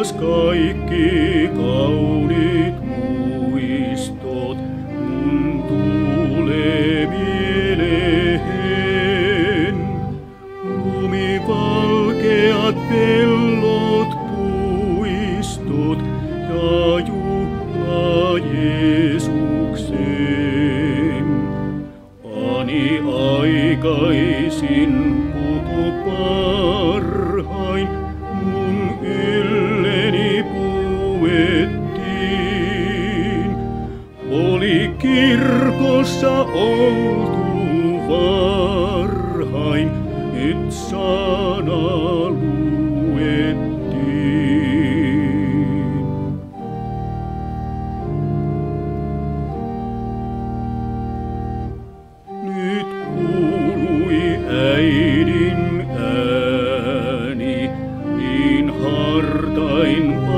Taas kaikki kauniit muistot mun tulee mieleen. Lumivalkeat pellot, puistot ja juhla Jeesukseen. Ani aikaisin puku kirkossa oltu varhain, nyt sana luettiin. Nyt kuului äidin ääni, niin hartain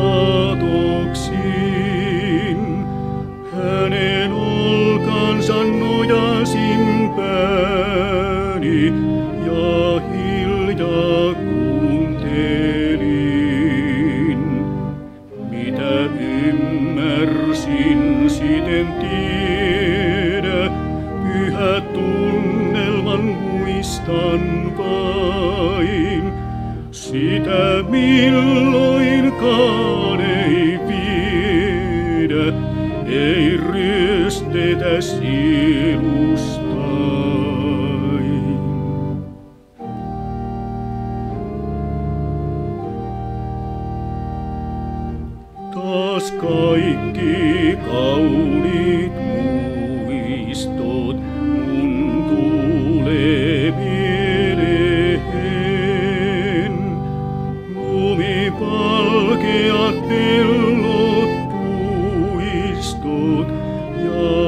tunnelman muistan vain. Sitä milloinkaan ei viedä, ei ryöstetä sielustain. Taas kaikki kauniit muistot Lumipalkeat pellot, puistot ja.